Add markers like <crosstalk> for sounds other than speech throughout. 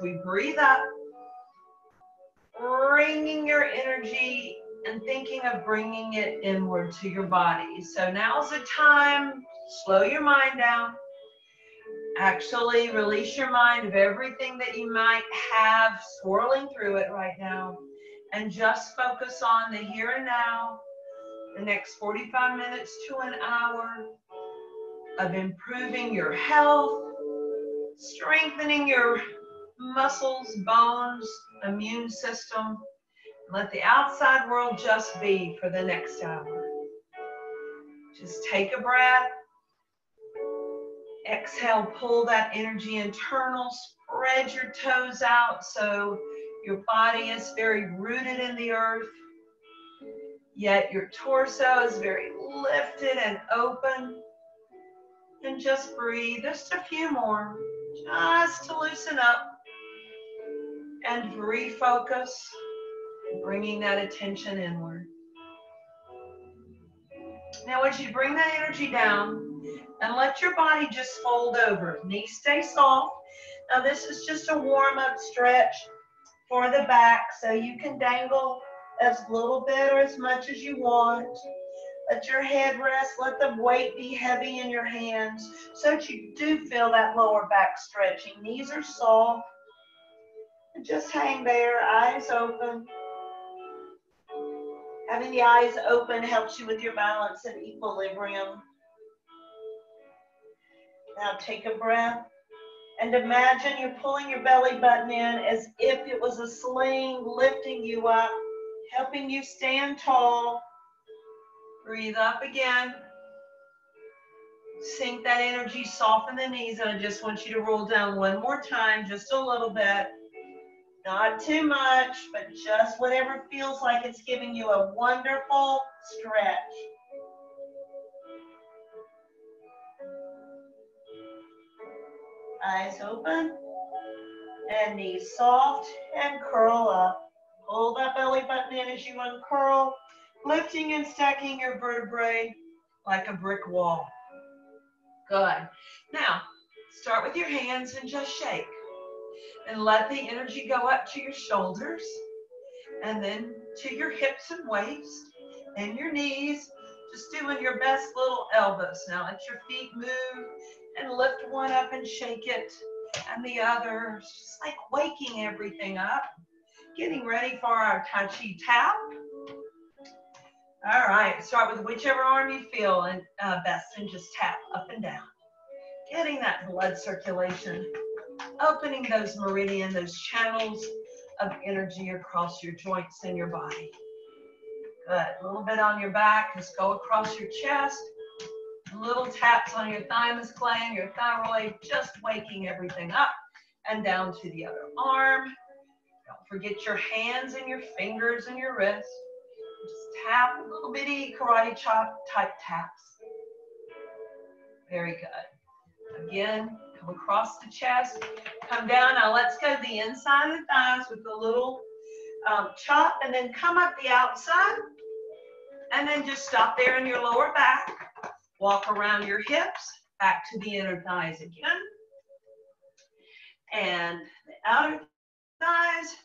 we breathe up, bringing your energy and thinking of bringing it inward to your body. So now's the time, slow your mind down. Actually, release your mind of everything that you might have swirling through it right now. And just focus on the here and now, the next 45 minutes to an hour of improving your health, strengthening your muscles, bones, immune system. Let the outside world just be for the next hour. Just take a breath. Exhale, pull that energy internal. Spread your toes out so your body is very rooted in the earth. Yet your torso is very lifted and open. And just breathe just a few more, just to loosen up and refocus, bringing that attention inward. Now, as you bring that energy down and let your body just fold over, knees stay soft. Now, this is just a warm up stretch for the back, so you can dangle as little bit or as much as you want. Let your head rest, let the weight be heavy in your hands so that you do feel that lower back stretching. Knees are soft. Just hang there, eyes open. Having the eyes open helps you with your balance and equilibrium. Now take a breath and imagine you're pulling your belly button in as if it was a sling lifting you up, helping you stand tall. Breathe up again. Sink that energy, soften the knees, and I just want you to roll down one more time, just a little bit. Not too much, but just whatever feels like it's giving you a wonderful stretch. Eyes open and knees soft and curl up. Pull that belly button in as you uncurl, lifting and stacking your vertebrae like a brick wall. Good. Now, start with your hands and just shake and let the energy go up to your shoulders and then to your hips and waist and your knees. Just doing your best little elbows. Now let your feet move and lift one up and shake it and the other. just like waking everything up. Getting ready for our Tai Chi tap. All right, start with whichever arm you feel and uh, best and just tap up and down. Getting that blood circulation opening those meridian, those channels of energy across your joints and your body. Good. A little bit on your back. Just go across your chest. Little taps on your thymus gland, your thyroid, just waking everything up and down to the other arm. Don't forget your hands and your fingers and your wrists. Just tap a little bitty karate chop type taps. Very good. Again, come across the chest, come down. Now let's go the inside of the thighs with a little um, chop and then come up the outside and then just stop there in your lower back. Walk around your hips, back to the inner thighs again. And the outer thighs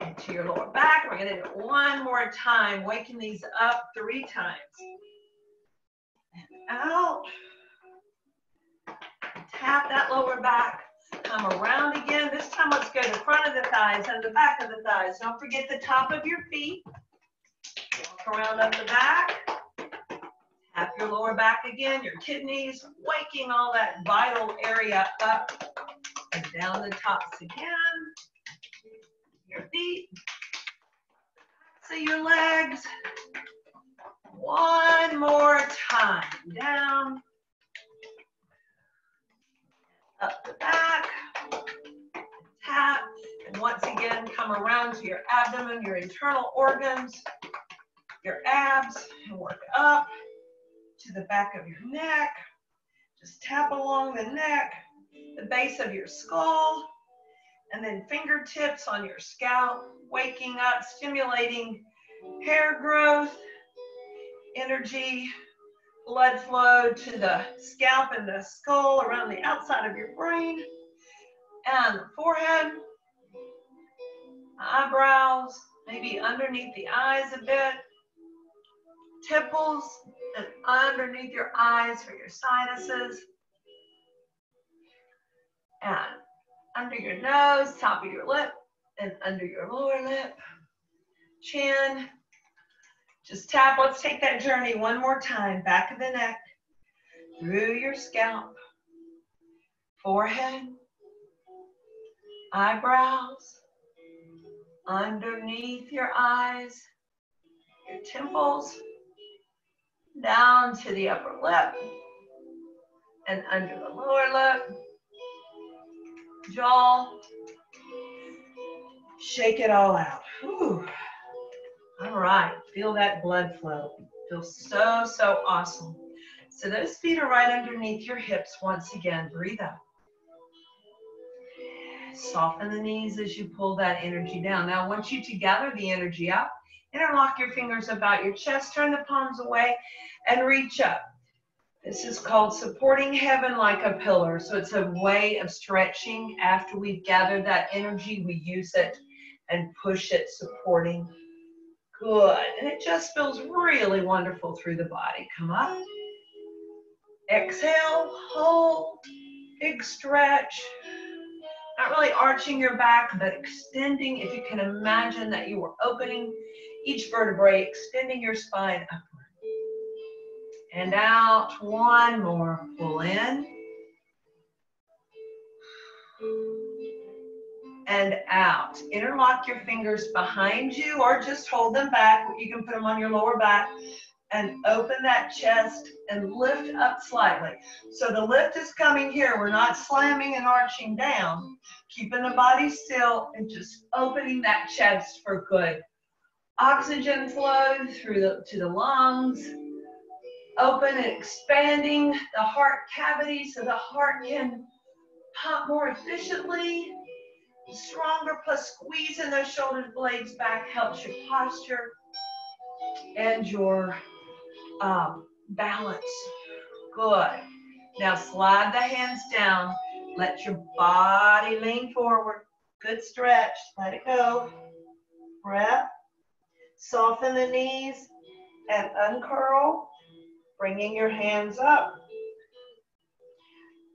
into your lower back. We're gonna do it one more time, waking these up three times. And out tap that lower back, come around again. This time let's go to the front of the thighs and the back of the thighs. Don't forget the top of your feet. Walk around up the back. Tap your lower back again, your kidneys, waking all that vital area up and down the tops again. Your feet. So your legs. One more time. Down up the back, tap, and once again, come around to your abdomen, your internal organs, your abs, and work up to the back of your neck. Just tap along the neck, the base of your skull, and then fingertips on your scalp, waking up, stimulating hair growth, energy, blood flow to the scalp and the skull around the outside of your brain. And the forehead, eyebrows, maybe underneath the eyes a bit, temples, and underneath your eyes for your sinuses. And under your nose, top of your lip, and under your lower lip, chin. Just tap. Let's take that journey one more time. Back of the neck, through your scalp, forehead, eyebrows, underneath your eyes, your temples, down to the upper lip, and under the lower lip, jaw. Shake it all out. All right, feel that blood flow. Feels so, so awesome. So those feet are right underneath your hips once again. Breathe out. Soften the knees as you pull that energy down. Now, want you to gather the energy up. Interlock your fingers about your chest, turn the palms away, and reach up. This is called supporting heaven like a pillar. So it's a way of stretching. After we've gathered that energy, we use it and push it, supporting. Good. And it just feels really wonderful through the body. Come up. Exhale, hold, big stretch. Not really arching your back, but extending. If you can imagine that you were opening each vertebrae, extending your spine upward. And out, one more. Pull in. And out. Interlock your fingers behind you or just hold them back. You can put them on your lower back and open that chest and lift up slightly. So the lift is coming here. We're not slamming and arching down, keeping the body still and just opening that chest for good. Oxygen flow through the, to the lungs, open and expanding the heart cavity so the heart can pump more efficiently. Stronger plus squeezing those shoulder blades back helps your posture and your um, balance. Good. Now slide the hands down. Let your body lean forward. Good stretch. Let it go. Breath. Soften the knees and uncurl, bringing your hands up.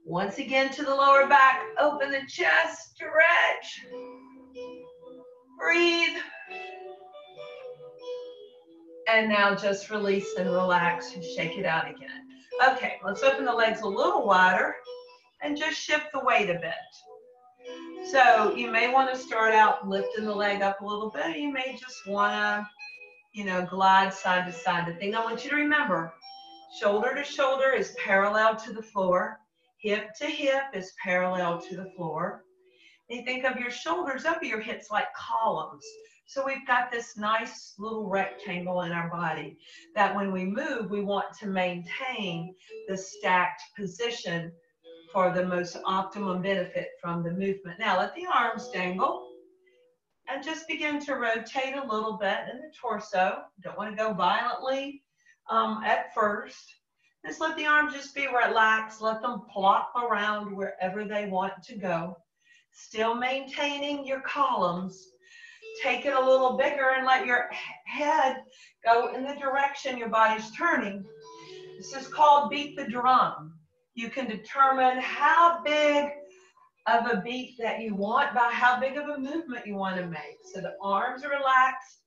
Once again to the lower back. Open the chest. Stretch. Breathe. And now just release and relax and shake it out again. Okay, let's open the legs a little wider and just shift the weight a bit. So you may want to start out lifting the leg up a little bit. You may just want to, you know, glide side to side. The thing I want you to remember, shoulder to shoulder is parallel to the floor. Hip to hip is parallel to the floor. And you think of your shoulders up your hips like columns. So we've got this nice little rectangle in our body that when we move, we want to maintain the stacked position for the most optimum benefit from the movement. Now let the arms dangle and just begin to rotate a little bit in the torso. Don't want to go violently um, at first. Just let the arms just be relaxed. Let them plop around wherever they want to go. Still maintaining your columns take it a little bigger and let your head go in the direction your body's turning. This is called beat the drum. You can determine how big of a beat that you want by how big of a movement you want to make. So the arms are relaxed.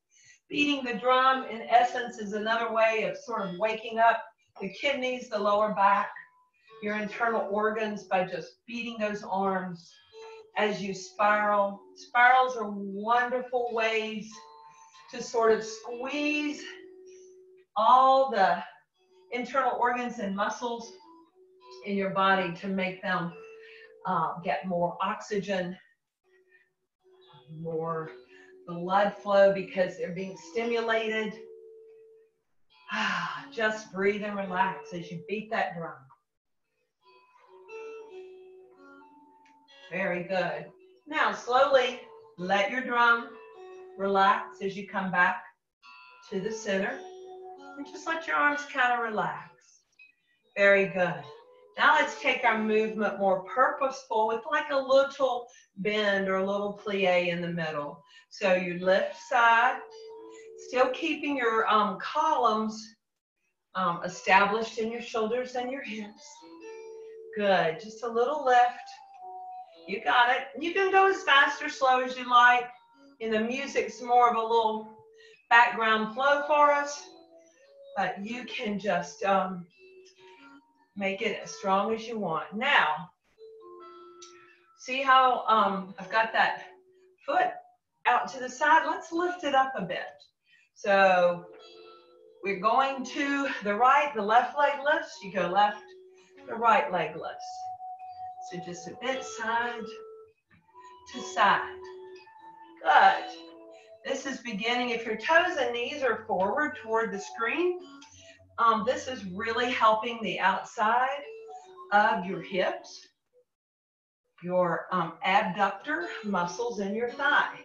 Beating the drum, in essence, is another way of sort of waking up the kidneys, the lower back, your internal organs by just beating those arms as you spiral. Spirals are wonderful ways to sort of squeeze all the internal organs and muscles in your body to make them uh, get more oxygen, more blood flow because they're being stimulated. <sighs> Just breathe and relax as you beat that drum. Very good. Now slowly let your drum relax as you come back to the center. And just let your arms kind of relax. Very good. Now let's take our movement more purposeful with like a little bend or a little plie in the middle. So you lift side, still keeping your um, columns um, established in your shoulders and your hips. Good, just a little lift. You got it. You can go as fast or slow as you like. And the music's more of a little background flow for us, but you can just um, make it as strong as you want. Now, see how um, I've got that foot out to the side? Let's lift it up a bit. So we're going to the right, the left leg lifts, you go left, the right leg lifts. So just a bit side to side. Good. This is beginning, if your toes and knees are forward toward the screen, um, this is really helping the outside of your hips, your um, abductor muscles in your thigh.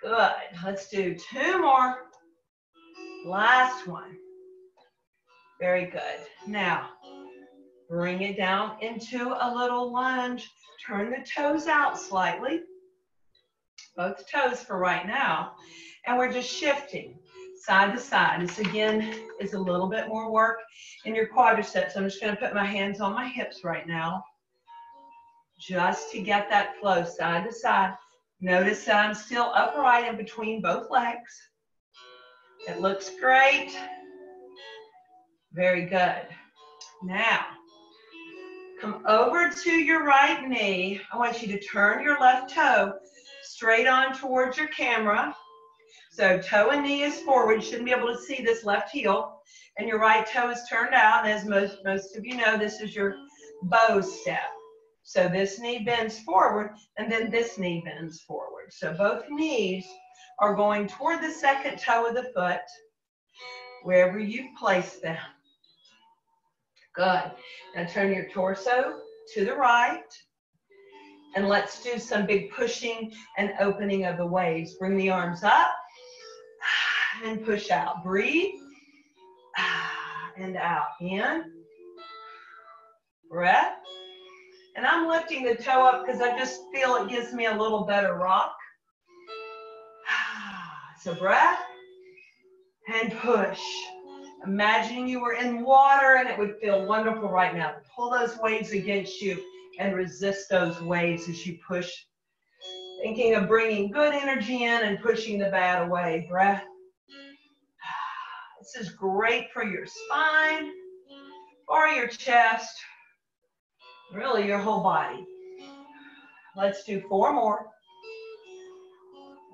Good. Let's do two more. Last one. Very good. Now, bring it down into a little lunge. Turn the toes out slightly. Both toes for right now. And we're just shifting side to side. This again is a little bit more work in your quadriceps. I'm just going to put my hands on my hips right now just to get that flow side to side. Notice that I'm still upright in between both legs. It looks great. Very good. Now, come over to your right knee. I want you to turn your left toe straight on towards your camera. So toe and knee is forward. You shouldn't be able to see this left heel. And your right toe is turned out. As most, most of you know, this is your bow step. So this knee bends forward, and then this knee bends forward. So both knees are going toward the second toe of the foot, wherever you place them. Good. Now turn your torso to the right. And let's do some big pushing and opening of the waves. Bring the arms up and push out. Breathe and out. In. Breath. And I'm lifting the toe up because I just feel it gives me a little better rock. <sighs> So breath and push. Imagining you were in water and it would feel wonderful right now. Pull those waves against you and resist those waves as you push. Thinking of bringing good energy in and pushing the bad away. Breath. <sighs> This is great for your spine, or your chest, really your whole body. Let's do four more.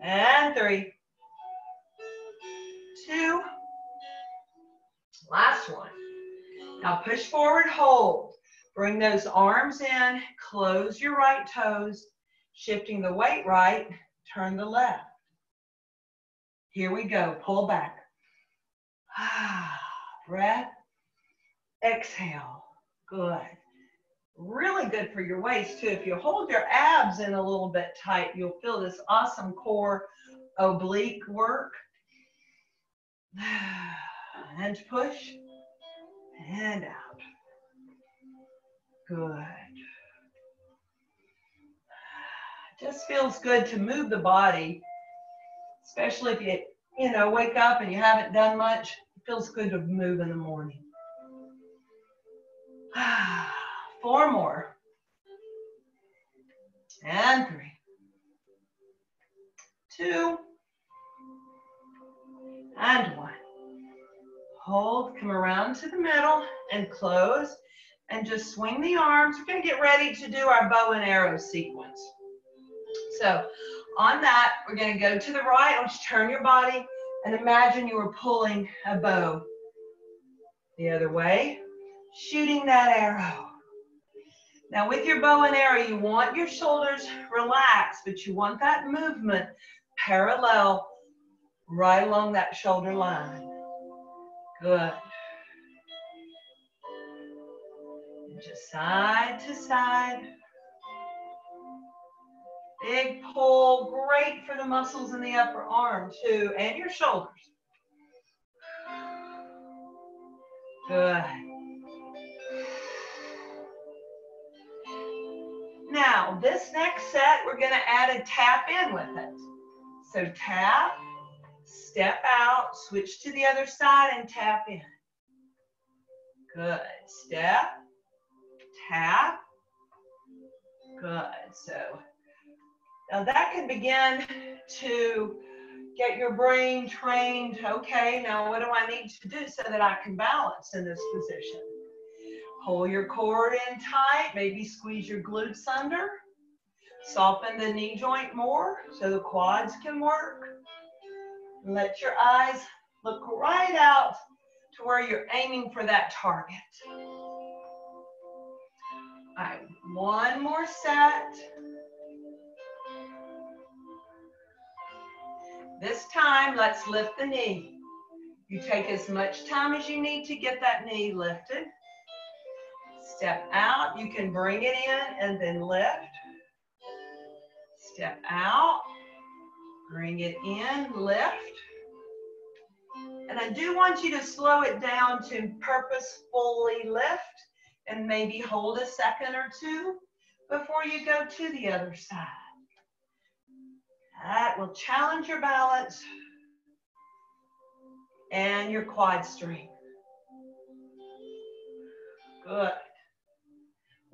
And three two. Last one. Now push forward, hold. Bring those arms in, close your right toes, shifting the weight right, turn the left. Here we go, pull back. Ah, <sighs> Breath, exhale, good. Really good for your waist too. If you hold your abs in a little bit tight, you'll feel this awesome core oblique work. <sighs> and push and out. Good. <sighs> Just feels good to move the body, especially if you, you know, wake up and you haven't done much. It feels good to move in the morning. <sighs> Ah. Four more. And three. Two and one. Hold, come around to the middle and close and just swing the arms. We're gonna get ready to do our bow and arrow sequence. So on that, we're gonna go to the right. I want you to turn your body and imagine you were pulling a bow the other way, shooting that arrow. Now with your bow and arrow, you want your shoulders relaxed, but you want that movement parallel right along that shoulder line. Good. Just side to side. Big pull, great for the muscles in the upper arm too, and your shoulders. Good. Now, this next set, we're gonna add a tap in with it. So tap, step out, switch to the other side and tap in. Good, step, tap, good. So now that can begin to get your brain trained. Okay, now what do I need to do so that I can balance in this position? Pull your core in tight, maybe squeeze your glutes under. Soften the knee joint more so the quads can work. Let your eyes look right out to where you're aiming for that target. All right, one more set. This time, let's lift the knee. You take as much time as you need to get that knee lifted. Step out, you can bring it in and then lift. Step out, bring it in, lift. And I do want you to slow it down to purposefully lift and maybe hold a second or two before you go to the other side. That will challenge your balance and your quad strength. Good.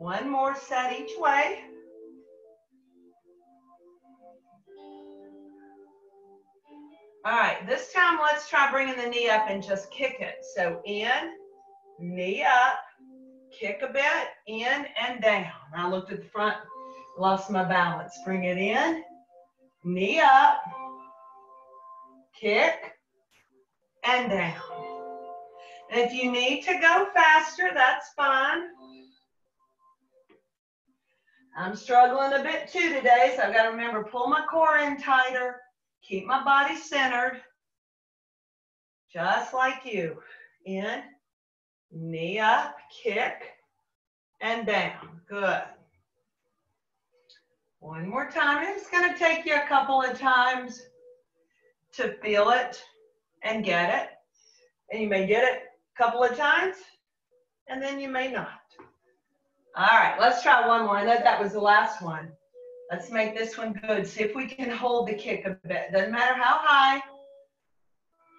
One more set each way. All right, this time let's try bringing the knee up and just kick it. So in, knee up, kick a bit, in and down. I looked at the front, lost my balance. Bring it in, knee up, kick, and down. And if you need to go faster, that's fine. I'm struggling a bit too today, so I've got to remember, pull my core in tighter, keep my body centered, just like you. In, knee up, kick, and down. Good. One more time. It's going to take you a couple of times to feel it and get it. And you may get it a couple of times, and then you may not. All right, let's try one more. I know that was the last one. Let's make this one good. See if we can hold the kick a bit. Doesn't matter how high.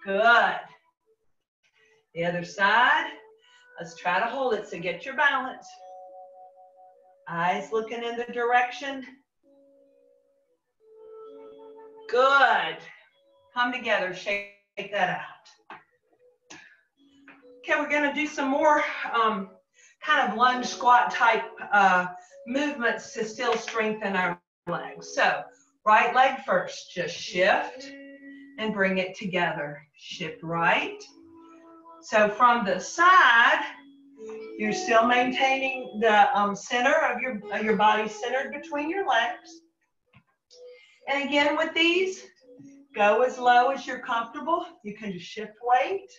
Good. The other side. Let's try to hold it. So get your balance. Eyes looking in the direction. Good. Come together. Shake that out. Okay, we're going to do some more um, kind of lunge squat type uh, movements to still strengthen our legs. So right leg first, just shift and bring it together. Shift right. So from the side, you're still maintaining the um, center of your, of your body centered between your legs. And again with these, go as low as you're comfortable. You can just shift weight.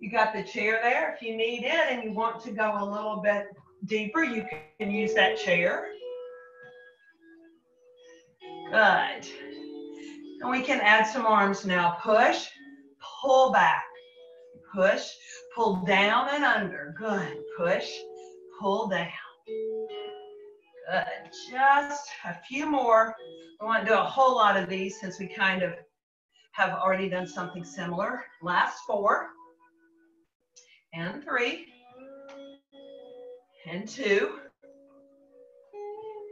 You got the chair there. If you need it and you want to go a little bit deeper, you can use that chair. Good. And we can add some arms now. Push, pull back, push, pull down and under. Good. Push, pull down. Good. Just a few more. Want to do a whole lot of these since we kind of have already done something similar. Last four and three and two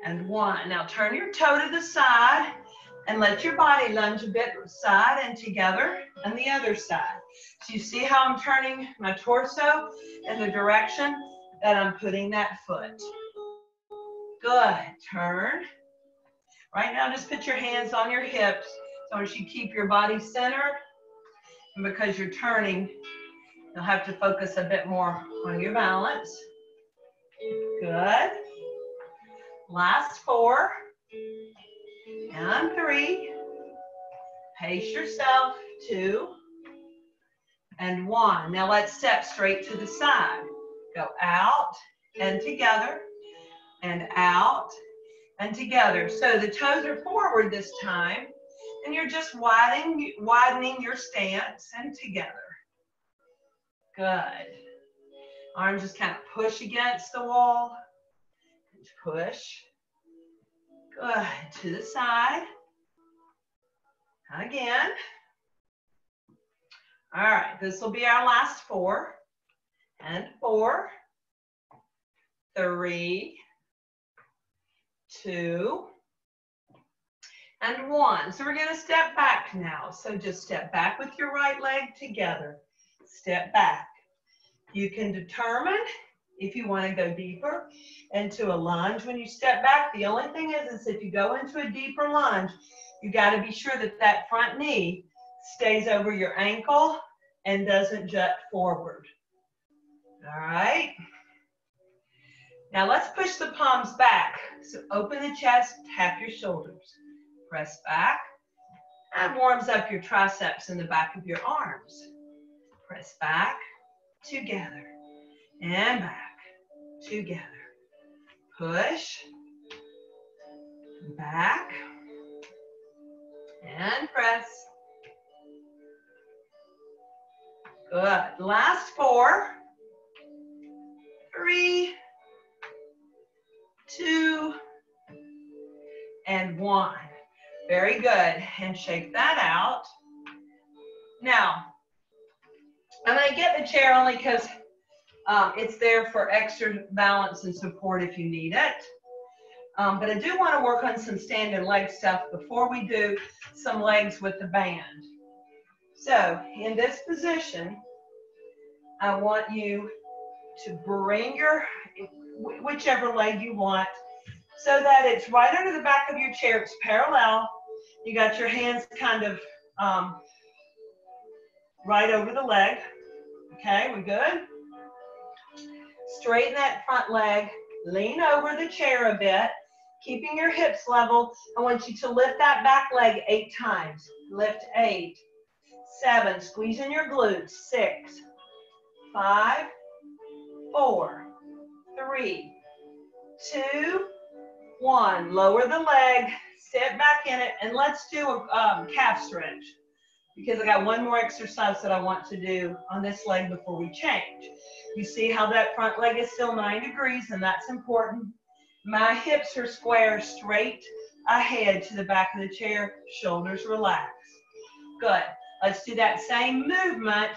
and one. Now turn your toe to the side and let your body lunge a bit side and together and the other side. So you see how I'm turning my torso in the direction that I'm putting that foot. Good, turn. Right now, just put your hands on your hips so as you keep your body centered. And because you're turning, You'll have to focus a bit more on your balance. Good. Last four. And three. Pace yourself. Two. And one. Now let's step straight to the side. Go out and together. And out and together. So the toes are forward this time. And you're just widening, widening your stance and together. Good. Arms just kind of push against the wall. Push Good. To the side. Again. All right, this will be our last four. And four, three, two, and one. So we're going to step back now. So just step back with your right leg together. Step back. You can determine if you want to go deeper into a lunge when you step back. The only thing is, is if you go into a deeper lunge, you got to be sure that that front knee stays over your ankle and doesn't jut forward. All right. Now let's push the palms back. So open the chest, tap your shoulders. Press back. That warms up your triceps in the back of your arms. Press back, together, and back, together. Push, back, and press. Good. Last four. Three, two, and one. Very good. And shake that out. Now, Going to get the chair only because um, it's there for extra balance and support if you need it. Um, but I do want to work on some standing leg stuff before we do some legs with the band. So in this position, I want you to bring your, whichever leg you want, so that it's right under the back of your chair. It's parallel. You got your hands kind of um, right over the leg. Okay, we good? Straighten that front leg. Lean over the chair a bit, keeping your hips level. I want you to lift that back leg eight times. Lift eight, seven, squeeze in your glutes, six, five, four, three, two, one. Lower the leg, sit back in it, and let's do a um, calf stretch because I got one more exercise that I want to do on this leg before we change. You see how that front leg is still nine degrees, and that's important. My hips are square straight ahead to the back of the chair, shoulders relaxed. Good. Let's do that same movement.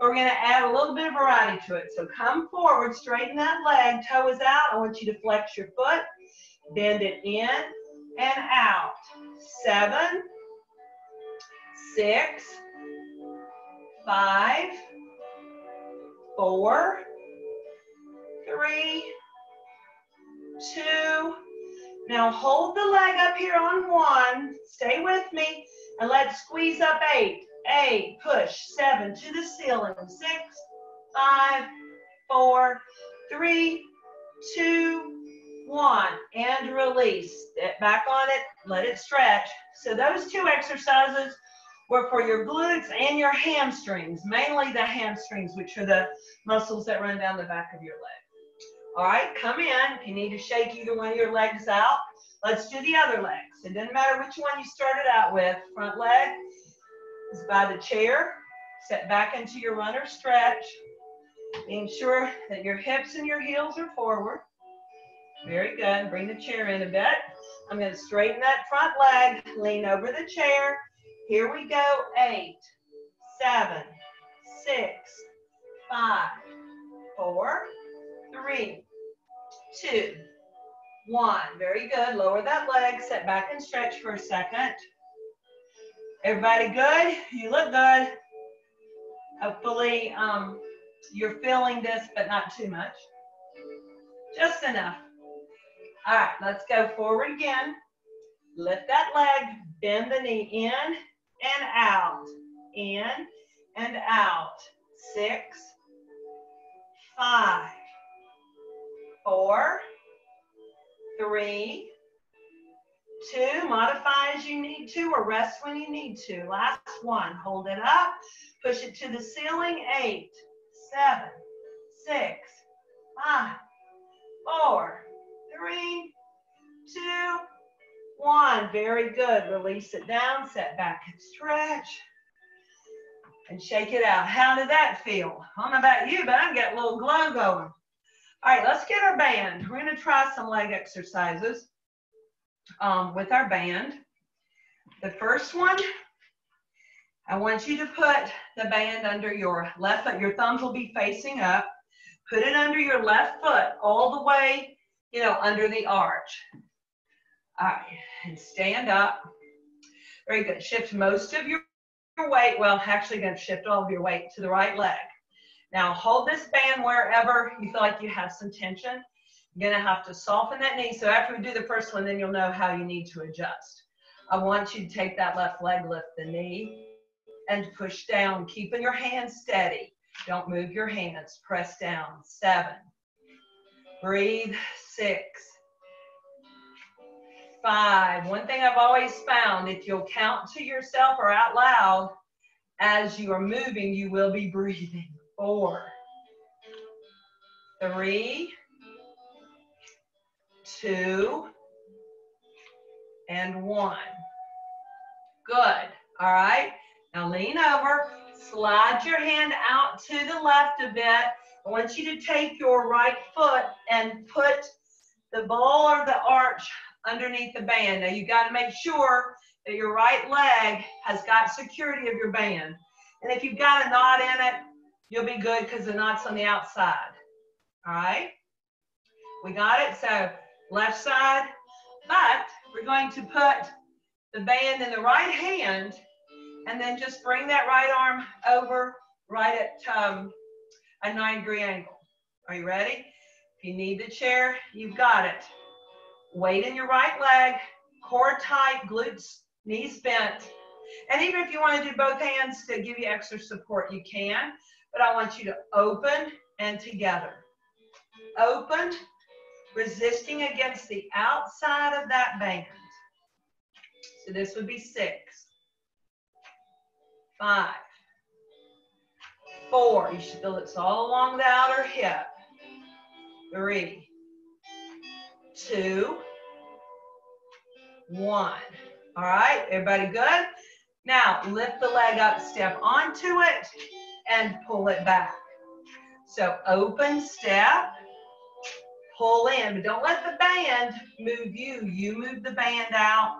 We're going to add a little bit of variety to it. So come forward, straighten that leg, toe is out. I want you to flex your foot, bend it in and out. Seven, six, five, four, three, two. Now hold the leg up here on one. Stay with me. And let's squeeze up eight. Eight, push, seven, to the ceiling. Six, five, four, three, two, one. And release. Back on it, let it stretch. So those two exercises were for your glutes and your hamstrings, mainly the hamstrings, which are the muscles that run down the back of your leg. All right, come in. If you need to shake either one of your legs out, let's do the other legs. It doesn't matter which one you started out with. Front leg is by the chair. Set back into your runner stretch. Being sure that your hips and your heels are forward. Very good. Bring the chair in a bit. I'm going to straighten that front leg, lean over the chair, here we go. Eight, seven, six, five, four, three, two, one. Very good. Lower that leg. Sit back and stretch for a second. Everybody good? You look good. Hopefully um, you're feeling this, but not too much. Just enough. All right, let's go forward again. Lift that leg, bend the knee in and out, in and out. Six, five, four, three, two. Modify as you need to or rest when you need to. Last one. Hold it up. Push it to the ceiling. Eight, seven, six, five, four, three, two, one. Very good. Release it down, set back and stretch. And shake it out. How did that feel? I don't know about you, but I'm getting a little glow going. All right, let's get our band. We're going to try some leg exercises. um, with our band. The first one, I want you to put the band under your left foot. Your thumbs will be facing up. Put it under your left foot all the way, you know, under the arch. All right, and stand up. Very good. Shift most of your, your weight. Well, actually going to shift all of your weight to the right leg. Now hold this band wherever you feel like you have some tension. You're gonna have to soften that knee. So after we do the first one, then you'll know how you need to adjust. I want you to take that left leg, lift the knee, and push down, keeping your hands steady. Don't move your hands. Press down. Seven. Breathe. Six. Five. One thing I've always found, if you'll count to yourself or out loud as you are moving, you will be breathing four, three, two, and one. Good. All right. Now lean over, slide your hand out to the left a bit. I want you to take your right foot and put the ball or the arch underneath the band. Now you got to make sure that your right leg has got security of your band. And if you've got a knot in it, you'll be good because the knot's on the outside. All right? We got it? So left side, but we're going to put the band in the right hand and then just bring that right arm over right at um, a nine degree angle. Are you ready? If you need the chair, you've got it. Weight in your right leg, core tight, glutes, knees bent. And even if you want to do both hands to give you extra support, you can but I want you to open and together. Open, resisting against the outside of that band. So this would be six, five, four. You should feel it's all along the outer hip. Three, two, one. All right, everybody good? Now lift the leg up, step onto it, and pull it back. So open step, pull in, but don't let the band move you. You move the band out,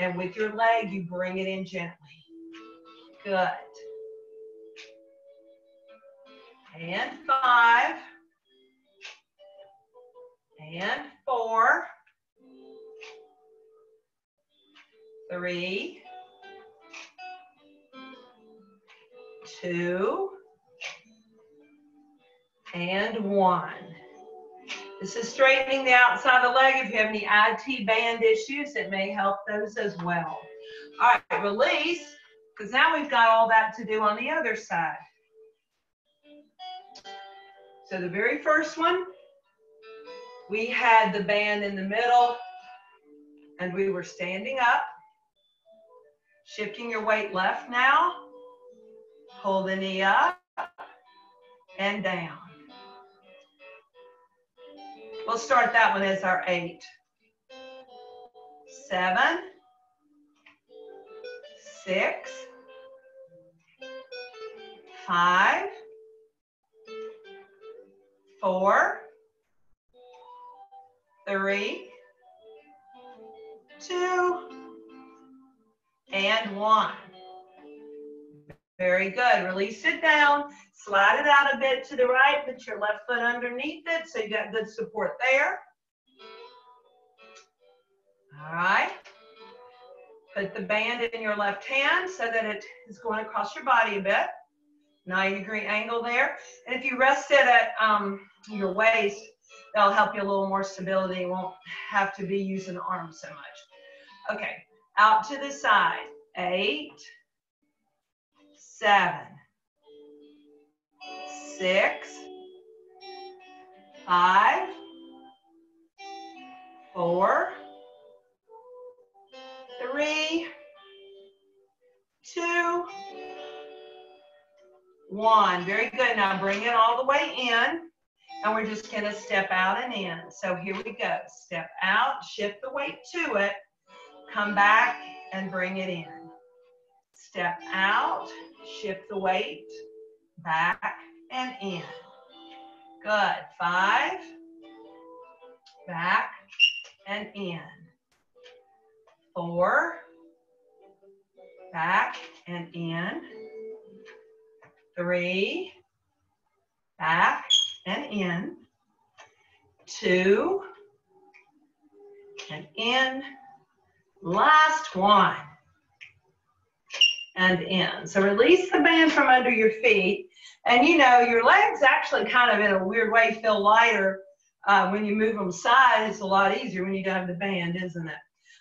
and with your leg, you bring it in gently. Good. And five. And four. Three. two, and one. This is straightening the outside of the leg. If you have any IT band issues, it may help those as well. All right, release, because now we've got all that to do on the other side. So the very first one, we had the band in the middle, and we were standing up. Shifting your weight left now. Pull the knee up and down. We'll start that one as our eight. Seven, six, five, four, three, two, and one. Very good. Release it down. Slide it out a bit to the right. Put your left foot underneath it so you got good support there. All right. Put the band in your left hand so that it is going across your body a bit. 90 degree angle there. And if you rest it at um, your waist, that'll help you a little more stability. You won't have to be using the arms so much. Okay, out to the side. Eight, seven, six, five, four, three, two, one. Very good. Now bring it all the way in. And we're just to step out and in. So here we go. Step out, shift the weight to it, come back and bring it in. Step out, shift the weight, back and in. Good. Five, back and in. four, back and in, three, back and in, two, and in, last one, and in. So release the band from under your feet. And you know, your legs actually kind of in a weird way feel lighter uh, when you move them side. It's a lot easier when you don't have the band, isn't it?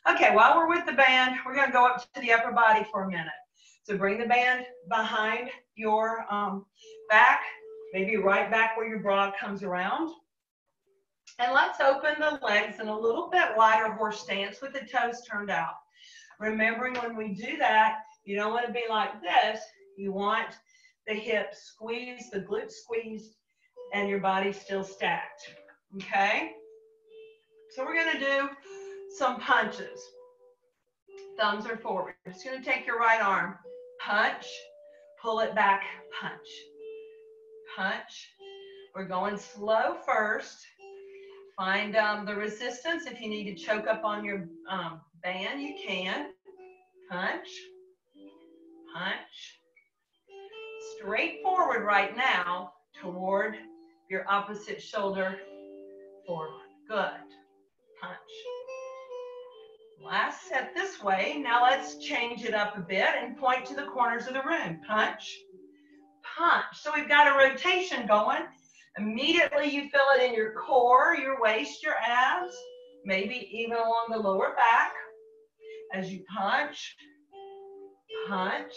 Okay, while we're with the band, we're gonna go up to the upper body for a minute. So bring the band behind your um, back, maybe right back where your bra comes around. And let's open the legs in a little bit wider horse stance with the toes turned out. Remembering when we do that, you don't want to be like this. You want the hips squeezed, the glutes squeezed, and your body still stacked. Okay? So we're going to do some punches. Thumbs are forward. Just going to take your right arm, punch, pull it back, punch, punch. We're going slow first. Find um, the resistance. If you need to choke up on your um, band, you can. Punch, punch. Straight forward right now toward your opposite shoulder forward. Good. Punch. Last set this way. Now let's change it up a bit and point to the corners of the room. Punch, punch. So we've got a rotation going. Immediately you feel it in your core, your waist, your abs, maybe even along the lower back as you punch, punch,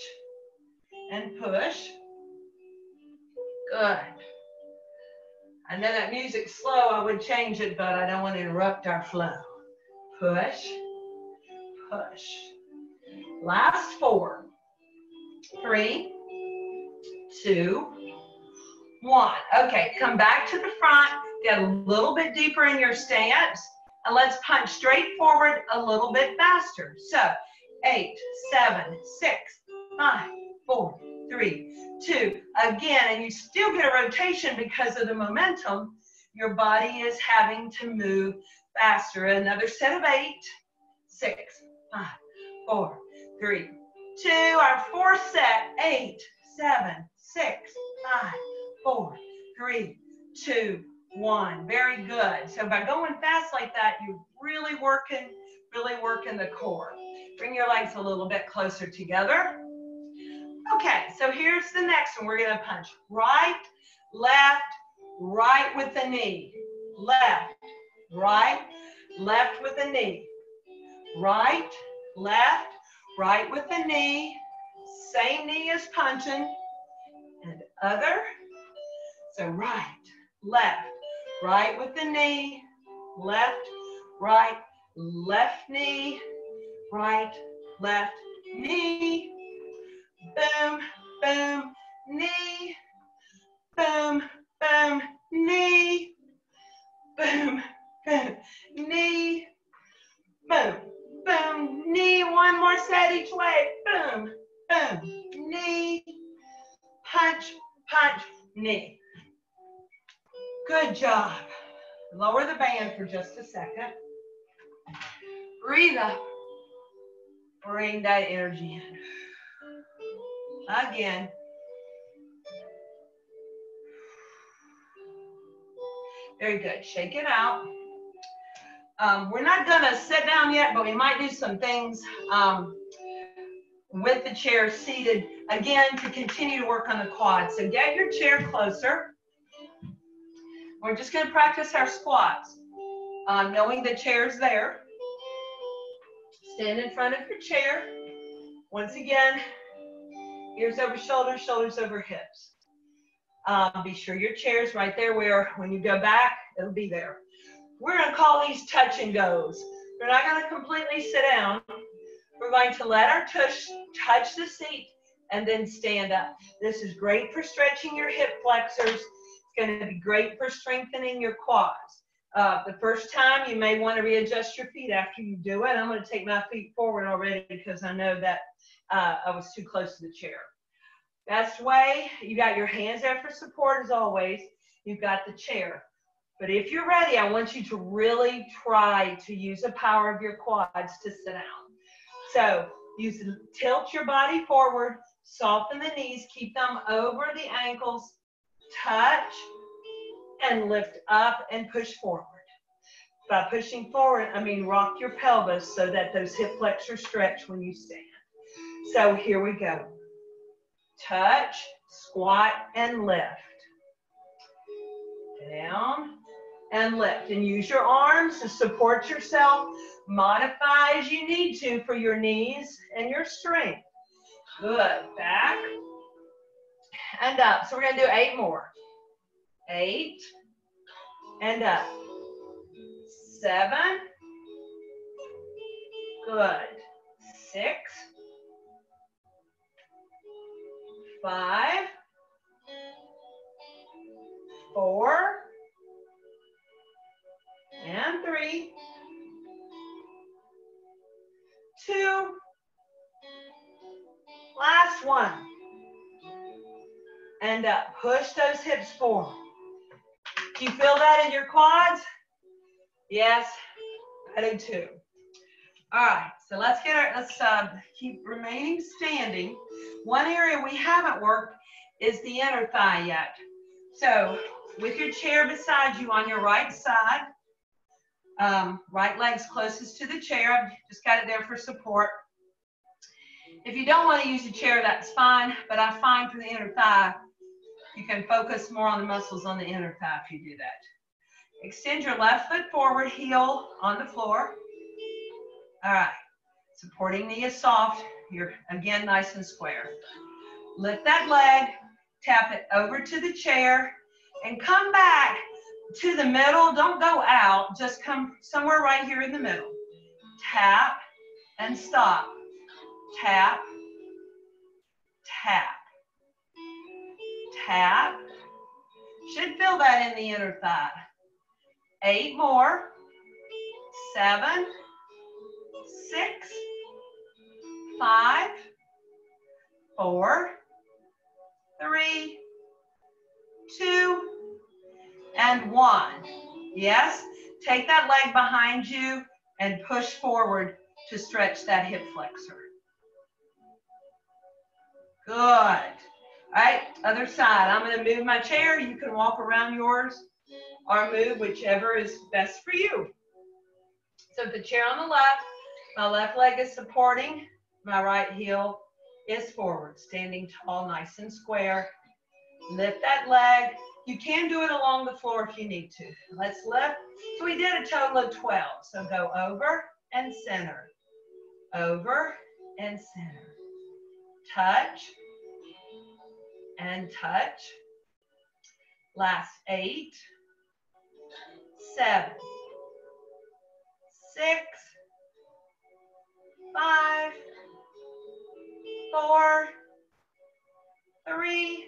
and push. Good. I know that music's slow, I would change it, but I don't want to interrupt our flow. Push, push. Last four. Three, two, one. Okay, come back to the front, get a little bit deeper in your stance, and let's punch straight forward a little bit faster. So, eight, seven, six, five, four, three, two. Again, and you still get a rotation because of the momentum. Your body is having to move faster. Another set of eight, six, five, four, three, two. Our fourth set, eight, seven, six, five, four, three, two, one. Very good. So by going fast like that, you're really working, really working the core. Bring your legs a little bit closer together. Okay, so here's the next one. We're gonna punch right, left, right with the knee. Left, right, left with the knee. Right, left, right with the knee. Same knee as punching. Other. So right, left, right with the knee, left, right, left knee, right, left knee, boom, boom, knee, boom, boom, knee, boom, boom, knee, boom, boom, knee. One more set each way. Boom, boom, knee, punch, punch, knee. Good job. Lower the band for just a second. Breathe up. Bring that energy in. Again. Very good. Shake it out. Um, we're not going to sit down yet, but we might do some things um, with the chair seated, again, to continue to work on the quad. So get your chair closer. We're just going to practice our squats, um, knowing the chair's there. Stand in front of your chair. Once again, ears over shoulders, shoulders over hips. Um, be sure your chair's right there where when you go back, it'll be there. We're going to call these touch and goes. We're not going to completely sit down. We're going to let our tush touch the seat and then stand up. This is great for stretching your hip flexors. It's going to be great for strengthening your quads. Uh, the first time, you may want to readjust your feet after you do it. I'm going to take my feet forward already because I know that uh, I was too close to the chair. Best way, you got your hands there for support as always. You've got the chair. But if you're ready, I want you to really try to use the power of your quads to sit down. So you tilt your body forward, soften the knees, keep them over the ankles, touch, and lift up and push forward. By pushing forward, I mean rock your pelvis so that those hip flexors stretch when you stand. So here we go. Touch, squat, and lift. Down and lift. And use your arms to support yourself. Modify as you need to for your knees and your strength. Good. Back and up. So we're going to do eight more. Eight and up. Seven. Good. Six. Five. Four. And three. Two. Last one. And up. Push those hips forward. Do you feel that in your quads? Yes, I do too. All right, so let's get our, let's uh, keep remaining standing. One area we haven't worked is the inner thigh yet. So with your chair beside you on your right side, um, right leg's closest to the chair. I've just got it there for support. If you don't want to use a chair, that's fine, but I find for the inner thigh, you can focus more on the muscles on the inner thigh if you do that. Extend your left foot forward, heel on the floor. All right. Supporting knee is soft. You're again nice and square. Lift that leg, tap it over to the chair, and come back to the middle. Don't go out. Just come somewhere right here in the middle. Tap and stop. Tap, tap, tap. Should feel that in the inner thigh. Eight more. Seven, six, five, four, three, two, and one. Yes? Take that leg behind you and push forward to stretch that hip flexor. Good. All right, other side. I'm going to move my chair. You can walk around yours or move whichever is best for you. So the chair on the left, my left leg is supporting, my right heel is forward, standing tall, nice and square. Lift that leg. You can do it along the floor if you need to. Let's lift. So we did a total of 12. So go over and center. Over and center. Touch and touch. Last eight seven, six, five, four, three,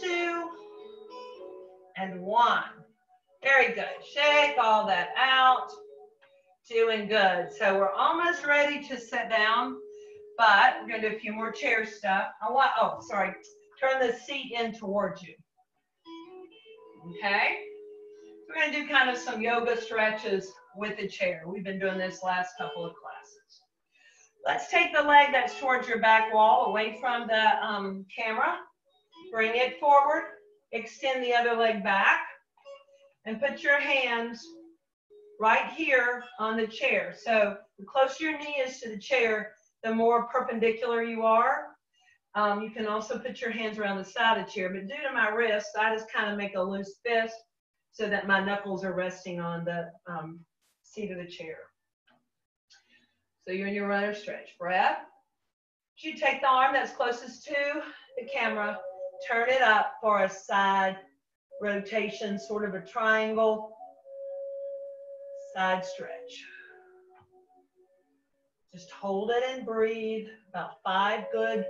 two, and one. Very good. Shake all that out. Doing good. So we're almost ready to sit down, but we're going to do a few more chair stuff. I want, oh sorry. Turn the seat in towards you. Okay. We're going to do kind of some yoga stretches with the chair. We've been doing this last couple of classes. Let's take the leg that's towards your back wall away from the um, camera. Bring it forward. Extend the other leg back. And put your hands right here on the chair. So the closer your knee is to the chair, the more perpendicular you are. Um, you can also put your hands around the side of the chair, but due to my wrist, I just kind of make a loose fist so that my knuckles are resting on the um, seat of the chair. So you're in your runner stretch. Breath. You take the arm that's closest to the camera, turn it up for a side rotation, sort of a triangle, side stretch. Just hold it and breathe. About five good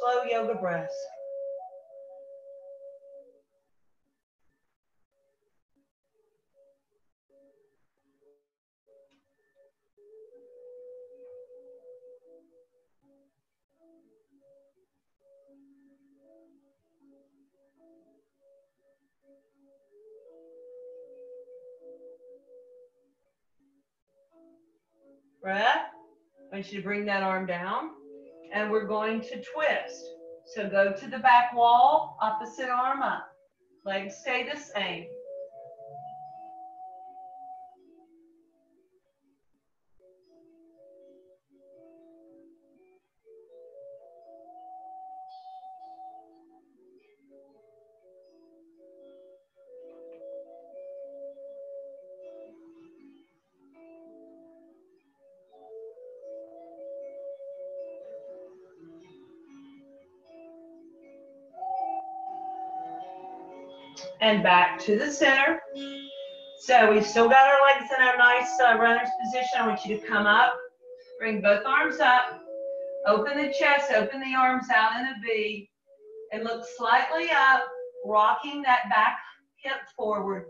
slow yoga breaths. Breath. I want you to bring that arm down and we're going to twist. So go to the back wall, opposite arm up. Legs stay the same. And back to the center. So we've still got our legs in a nice uh, runner's position. I want you to come up, bring both arms up, open the chest, open the arms out in a V, and look slightly up, rocking that back hip forward.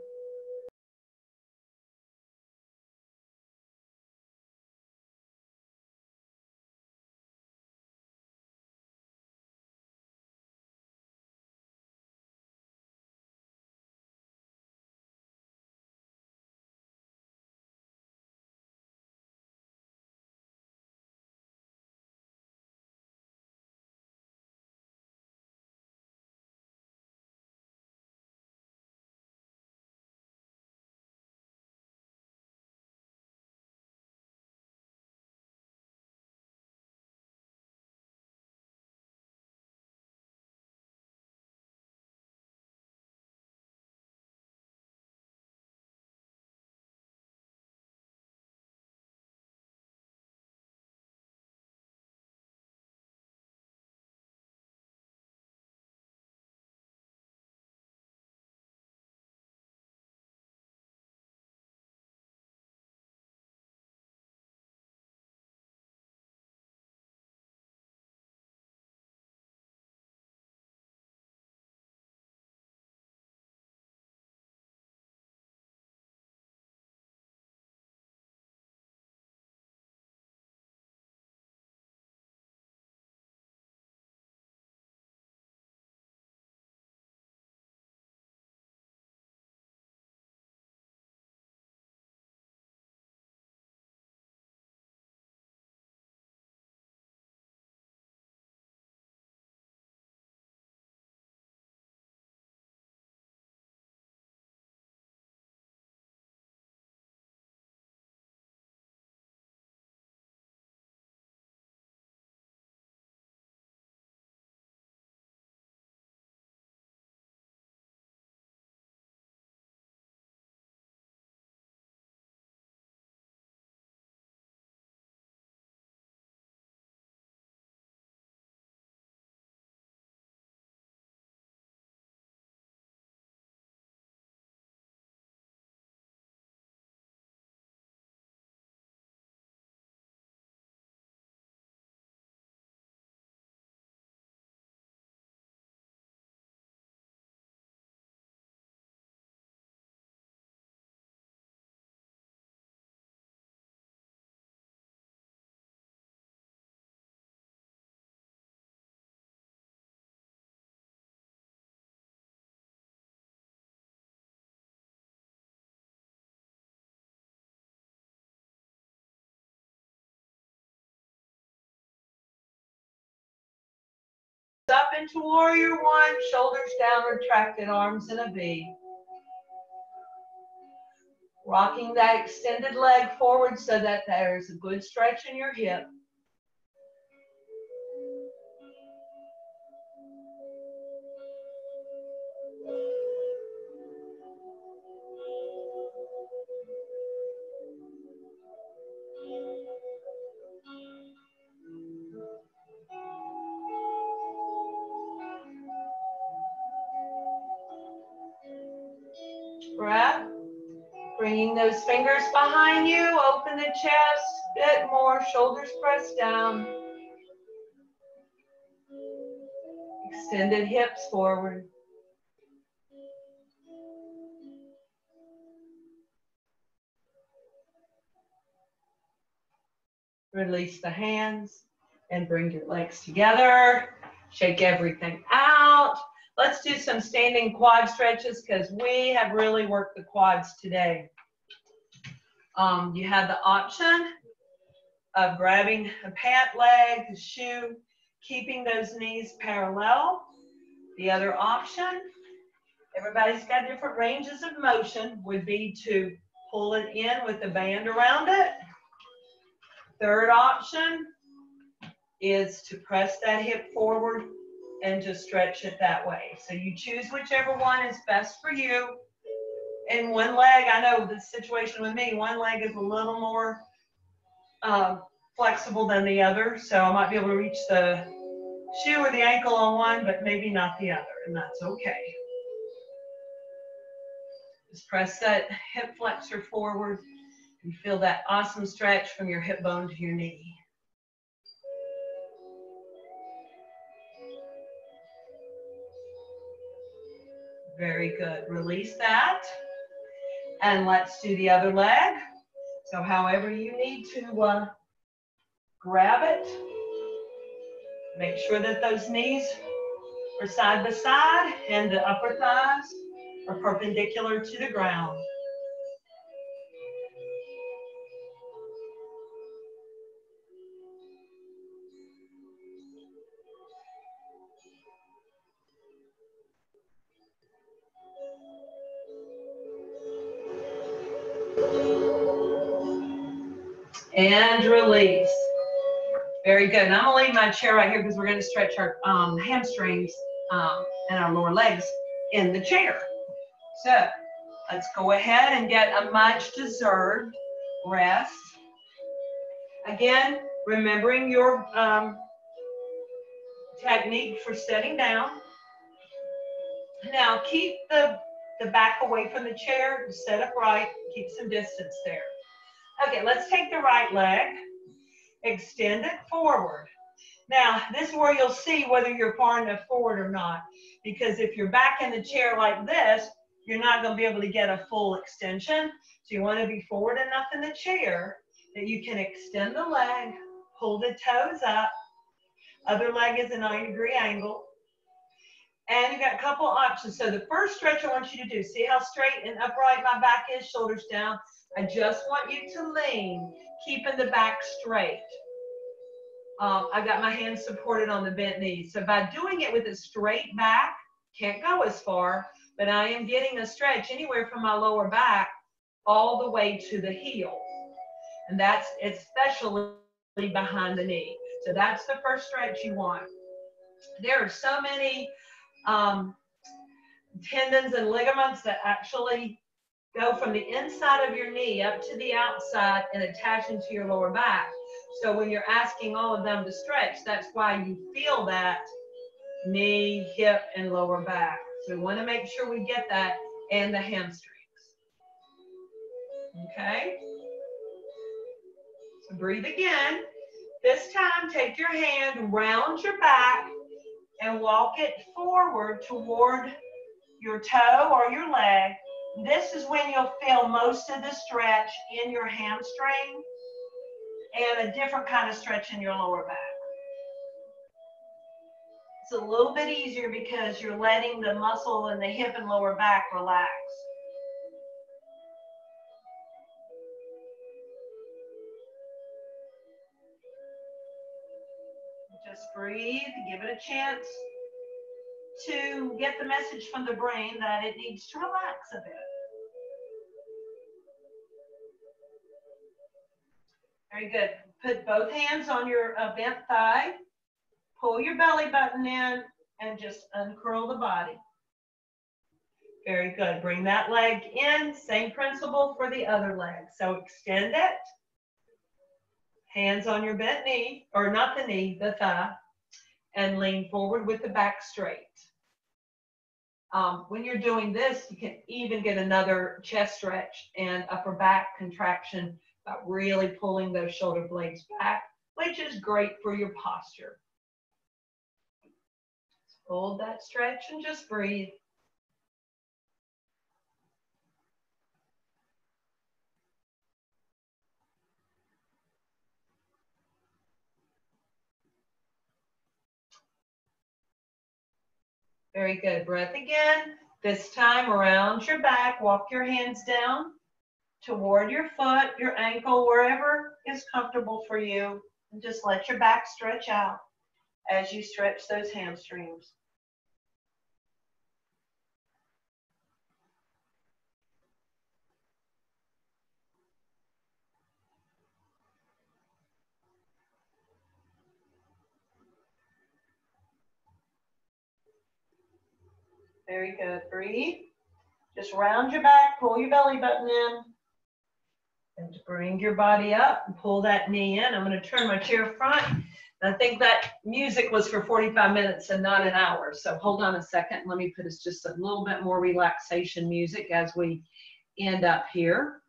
Up into warrior one, shoulders down, retracted arms in a V. Rocking that extended leg forward so that there's a good stretch in your hip. Shoulders pressed down. Extended hips forward. Release the hands and bring your legs together. Shake everything out. Let's do some standing quad stretches because we have really worked the quads today. Um, you have the option of grabbing a pant leg, the shoe, keeping those knees parallel. The other option, everybody's got different ranges of motion, would be to pull it in with the band around it. Third option is to press that hip forward and just stretch it that way. So you choose whichever one is best for you. And one leg, I know the situation with me, one leg is a little more uh, flexible than the other. So I might be able to reach the shoe or the ankle on one, but maybe not the other, and that's okay. Just press that hip flexor forward and feel that awesome stretch from your hip bone to your knee. Very good. Release that. And let's do the other leg. So however you need to uh, grab it, make sure that those knees are side by side and the upper thighs are perpendicular to the ground. Good. And I'm gonna leave my chair right here because we're gonna stretch our um, hamstrings um, and our lower legs in the chair. So let's go ahead and get a much deserved rest. Again, remembering your um, technique for sitting down. Now keep the, the back away from the chair, sit upright, keep some distance there. Okay, let's take the right leg, extend it forward. Now, this is where you'll see whether you're far enough forward or not. Because if you're back in the chair like this, you're not going to be able to get a full extension. So you want to be forward enough in the chair that you can extend the leg, pull the toes up. Other leg is a 90 degree angle. And you've got a couple options. So the first stretch I want you to do, see how straight and upright my back is, shoulders down. I just want you to lean, keeping the back straight. Um, I got my hands supported on the bent knees. So by doing it with a straight back, can't go as far, but I am getting a stretch anywhere from my lower back all the way to the heel. And that's especially behind the knee. So that's the first stretch you want. There are so many um, tendons and ligaments that actually go from the inside of your knee up to the outside and attach into your lower back. So when you're asking all of them to stretch, that's why you feel that knee, hip, and lower back. So we want to make sure we get that and the hamstrings. Okay? So breathe again. This time, take your hand round your back and walk it forward toward your toe or your leg this is when you'll feel most of the stretch in your hamstring and a different kind of stretch in your lower back. It's a little bit easier because you're letting the muscle in the hip and lower back relax. Breathe, give it a chance to get the message from the brain that it needs to relax a bit. Very good. Put both hands on your uh, bent thigh. Pull your belly button in and just uncurl the body. Very good. Bring that leg in. Same principle for the other leg. So extend it. Hands on your bent knee, or not the knee, the thigh and lean forward with the back straight. Um, when you're doing this, you can even get another chest stretch and upper back contraction by really pulling those shoulder blades back, which is great for your posture. Hold that stretch and just breathe. Very good. Breath again. This time around your back, walk your hands down toward your foot, your ankle, wherever is comfortable for you. And just let your back stretch out as you stretch those hamstrings. Very good. Breathe. Just round your back, pull your belly button in. And bring your body up and pull that knee in. I'm going to turn my chair front. I think that music was for 45 minutes and not an hour. So hold on a second. Let me put us just a little bit more relaxation music as we end up here.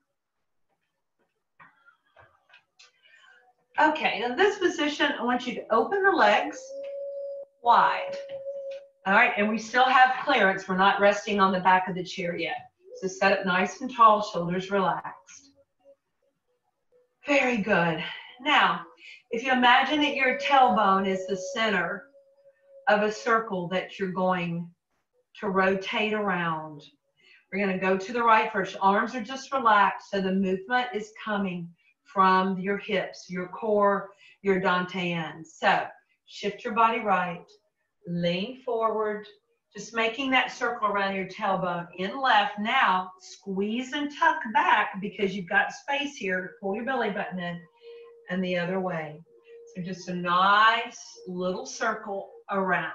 Okay, in this position, I want you to open the legs wide. All right, and we still have clearance. We're not resting on the back of the chair yet. So set up nice and tall, shoulders relaxed. Very good. Now, if you imagine that your tailbone is the center of a circle that you're going to rotate around, we're going to go to the right first. Arms are just relaxed, so the movement is coming from your hips, your core, your dantian. So shift your body right lean forward, just making that circle around your tailbone in left. Now squeeze and tuck back because you've got space here. To pull your belly button in and the other way. So just a nice little circle around.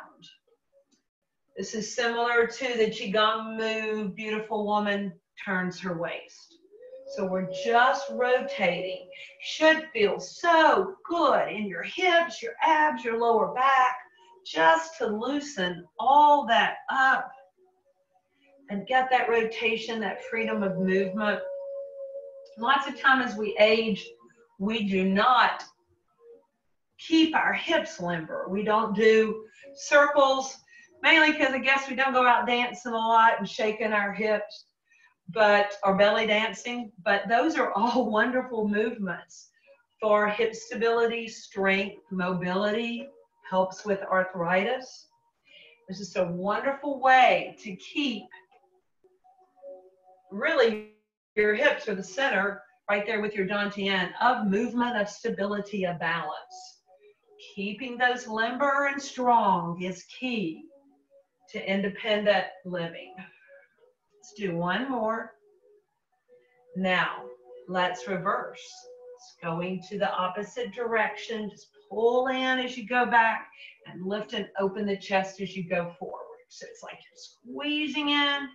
This is similar to the Qigong move, beautiful woman turns her waist. So we're just rotating. Should feel so good in your hips, your abs, your lower back just to loosen all that up and get that rotation, that freedom of movement. Lots of time as we age, we do not keep our hips limber. We don't do circles, mainly because I guess we don't go out dancing a lot and shaking our hips, but or belly dancing. But those are all <laughs> wonderful movements for hip stability, strength, mobility, helps with arthritis. It's just a wonderful way to keep really your hips are the center right there with your dantian of movement, of stability, of balance. Keeping those limber and strong is key to independent living. Let's do one more. Now, let's reverse. It's going to the opposite direction. Just pull in as you go back and lift and open the chest as you go forward. So it's like you're squeezing in.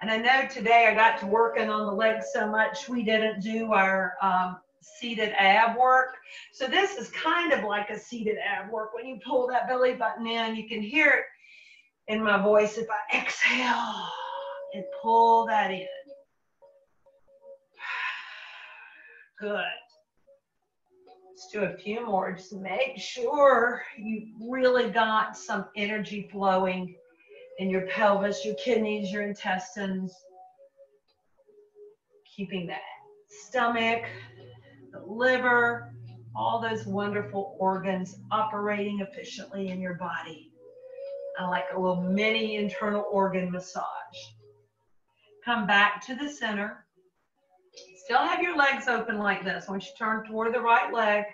And I know today I got to working on the legs so much we didn't do our um, seated ab work. So this is kind of like a seated ab work. When you pull that belly button in, you can hear it in my voice if I exhale and pull that in. <sighs> Good. Let's do a few more. Just make sure you really got some energy flowing in your pelvis, your kidneys, your intestines. Keeping that stomach, the liver, all those wonderful organs operating efficiently in your body. I like a little mini internal organ massage. Come back to the center. Still have your legs open like this. Once you turn toward the right leg,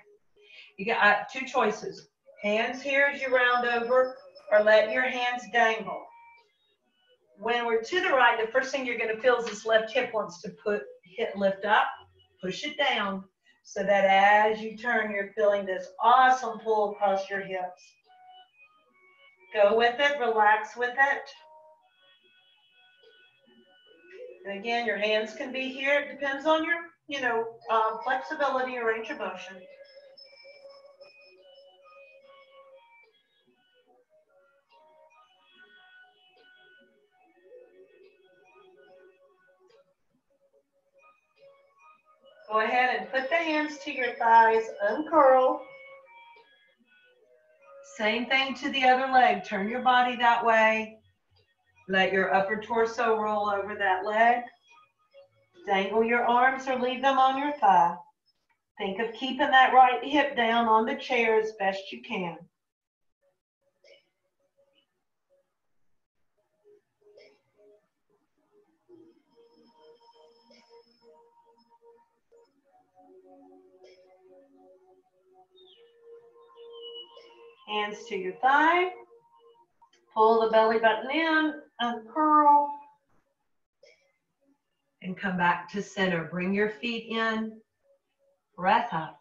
you got uh, two choices. Hands here as you round over, or let your hands dangle. When we're to the right, the first thing you're going to feel is this left hip wants to put hit lift up, push it down, so that as you turn, you're feeling this awesome pull across your hips. Go with it, relax with it. And again, your hands can be here. It depends on your, you know, um, flexibility or range of motion. Go ahead and put the hands to your thighs, uncurl. Same thing to the other leg. Turn your body that way. Let your upper torso roll over that leg. Dangle your arms or leave them on your thigh. Think of keeping that right hip down on the chair as best you can. Hands to your thigh. Pull the belly button in, uncurl. And come back to center. Bring your feet in. Breath up.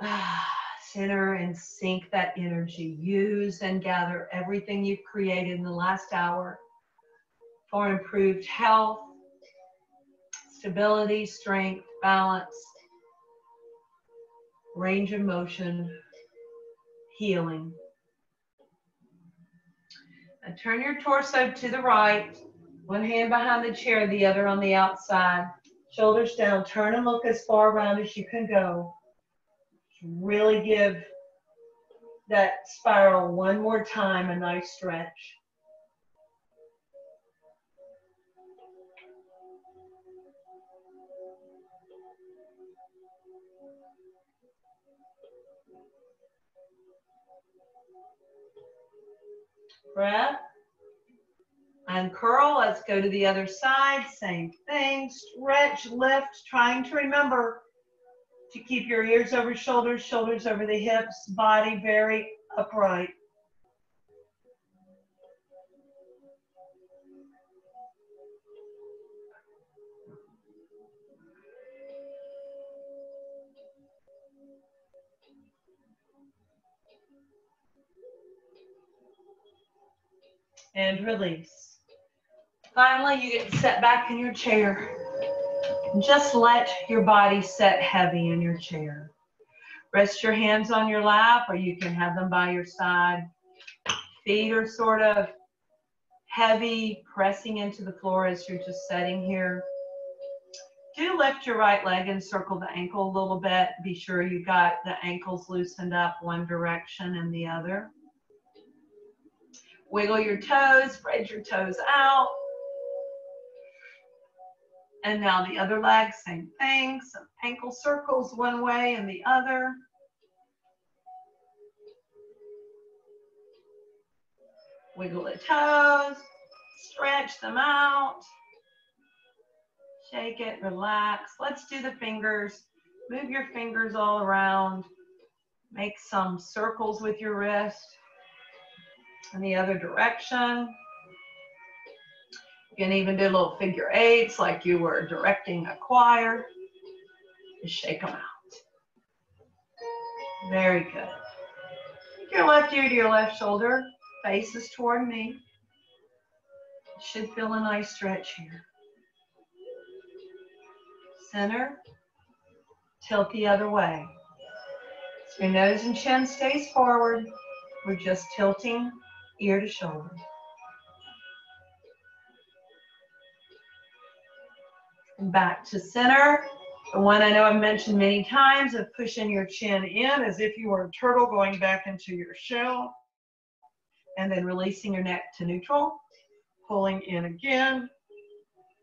<sighs> center and sink that energy. Use and gather everything you've created in the last hour for improved health, stability, strength, balance, range of motion, healing. Turn your torso to the right, one hand behind the chair, the other on the outside. Shoulders down, turn and look as far around as you can go. Really give that spiral one more time, a nice stretch. Breath. Uncurl, let's go to the other side, same thing. Stretch, lift, trying to remember to keep your ears over shoulders, shoulders over the hips, body very upright. And release. Finally, you get set back in your chair. Just let your body set heavy in your chair. Rest your hands on your lap or you can have them by your side. Feet are sort of heavy, pressing into the floor as you're just sitting here. Do lift your right leg and circle the ankle a little bit. Be sure you got the ankles loosened up one direction and the other. Wiggle your toes, spread your toes out. And now the other leg, same thing. Some ankle circles one way and the other. Wiggle the toes, stretch them out. Shake it, relax. Let's do the fingers. Move your fingers all around. Make some circles with your wrist in the other direction. You can even do little figure eights like you were directing a choir. Just shake them out. Very good. Take your left ear to your left shoulder, faces toward me. Should feel a nice stretch here. Center, tilt the other way. So your nose and chin stays forward. We're just tilting ear to shoulder. And back to center. The one I know I've mentioned many times of pushing your chin in as if you were a turtle going back into your shell. And then releasing your neck to neutral. Pulling in again.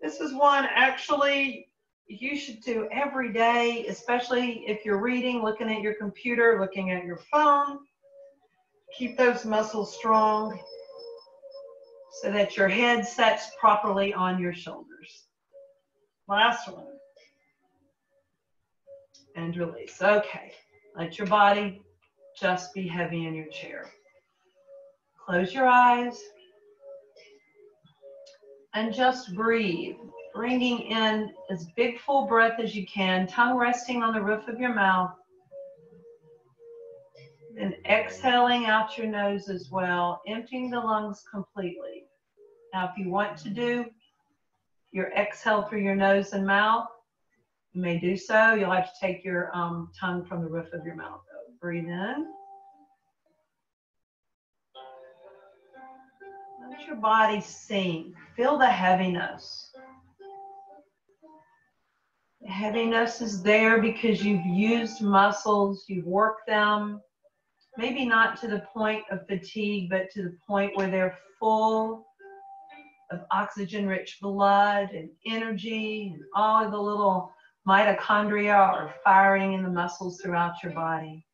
This is one actually you should do every day, especially if you're reading, looking at your computer, looking at your phone. Keep those muscles strong so that your head sets properly on your shoulders. Last one. And release. Okay. Let your body just be heavy in your chair. Close your eyes and just breathe, bringing in as big full breath as you can, tongue resting on the roof of your mouth. And exhaling out your nose as well, emptying the lungs completely. Now, if you want to do your exhale through your nose and mouth, you may do so. You'll have to take your um, tongue from the roof of your mouth. Though. Breathe in. Let your body sink. Feel the heaviness. The heaviness is there because you've used muscles, you've worked them, maybe not to the point of fatigue, but to the point where they're full of oxygen rich blood and energy, and all of the little mitochondria are firing in the muscles throughout your body.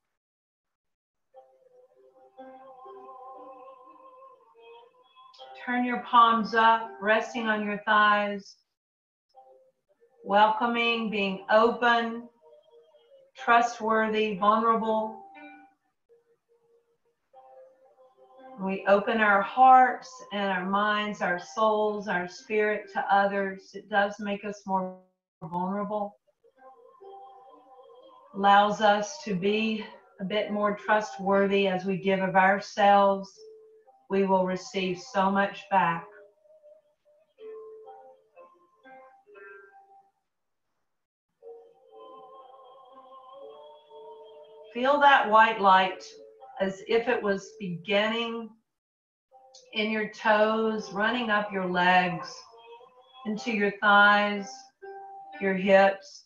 Turn your palms up, resting on your thighs, welcoming, being open, trustworthy, vulnerable We open our hearts and our minds, our souls, our spirit to others. It does make us more vulnerable, allows us to be a bit more trustworthy as we give of ourselves. We will receive so much back. Feel that white light as if it was beginning in your toes, running up your legs, into your thighs, your hips,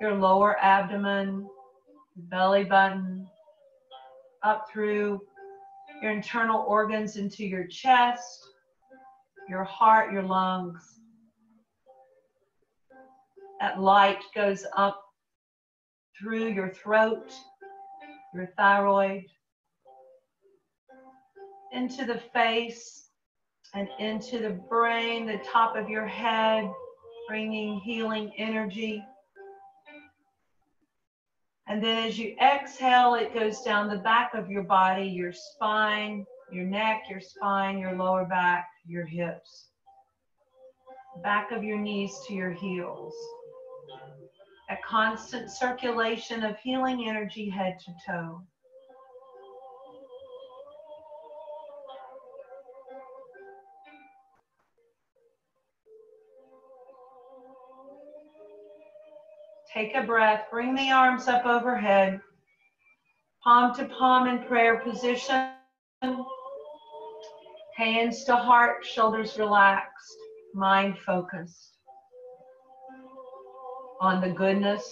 your lower abdomen, belly button, up through your internal organs into your chest, your heart, your lungs. That light goes up through your throat, your thyroid, into the face, and into the brain, the top of your head, bringing healing energy. And then as you exhale, it goes down the back of your body, your spine, your neck, your spine, your lower back, your hips, back of your knees to your heels a constant circulation of healing energy head to toe. Take a breath, bring the arms up overhead, palm to palm in prayer position, hands to heart, shoulders relaxed, mind focused on the goodness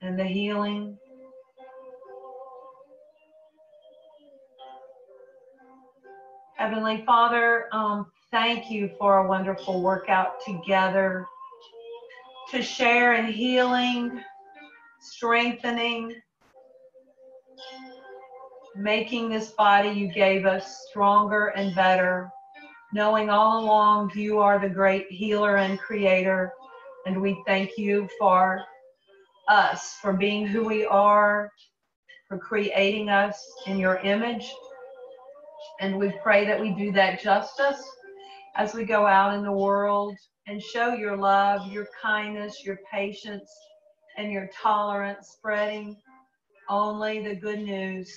and the healing. Heavenly Father, um, thank you for a wonderful workout together to share in healing, strengthening, making this body you gave us stronger and better knowing all along you are the great healer and creator. And we thank you for us, for being who we are, for creating us in your image. And we pray that we do that justice as we go out in the world and show your love, your kindness, your patience, and your tolerance, spreading only the good news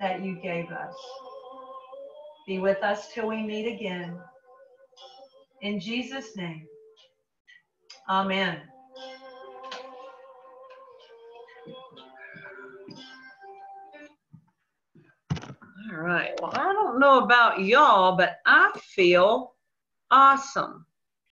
that you gave us. Be with us till we meet again. In Jesus' name, Amen. All right. Well, I don't know about y'all, but I feel awesome.